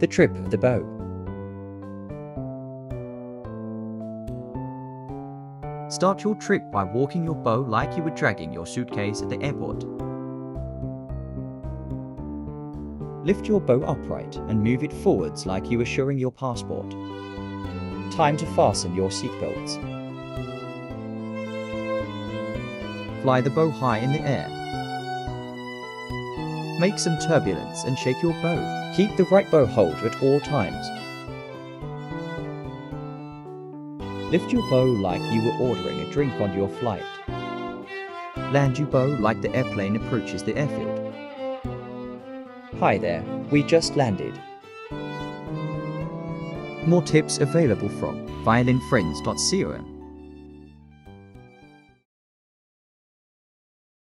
The trip of the bow. Start your trip by walking your bow like you were dragging your suitcase at the airport. Lift your bow upright and move it forwards like you were showing your passport. Time to fasten your seatbelts. Fly the bow high in the air. Make some turbulence and shake your bow. Keep the right bow hold at all times. Lift your bow like you were ordering a drink on your flight. Land your bow like the airplane approaches the airfield. Hi there, we just landed. More tips available from violinfriends.com.